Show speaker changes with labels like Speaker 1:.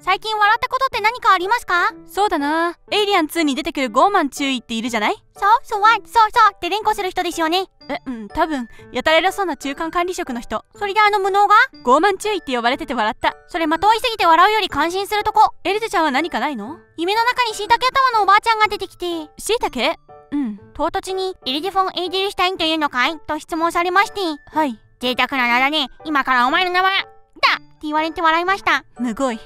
Speaker 1: 最近笑ったことって何かありますか？
Speaker 2: そうだな。エイリアン2に出てくるゴーマン中尉っているじゃない？
Speaker 1: そうそうそうそうって連呼する人ですよね。
Speaker 2: えうん多分。やたら偉そうな中間管理職の人。
Speaker 1: それであの無能が？
Speaker 2: ゴーマン中尉って呼ばれてて笑った。
Speaker 1: それ的射すぎて笑うより感心するとこ。
Speaker 2: エルゼちゃんは何かないの？
Speaker 1: 夢の中に椎茸頭のおばあちゃんが出てきて。
Speaker 2: しいたけうん。
Speaker 1: 唐突にエルディフォン・エイデルシュタインというのかい？と質問されまして。
Speaker 2: はい。
Speaker 1: 贅沢な名だね。今からお前の名前だ。って言われて笑いました。
Speaker 2: むごい。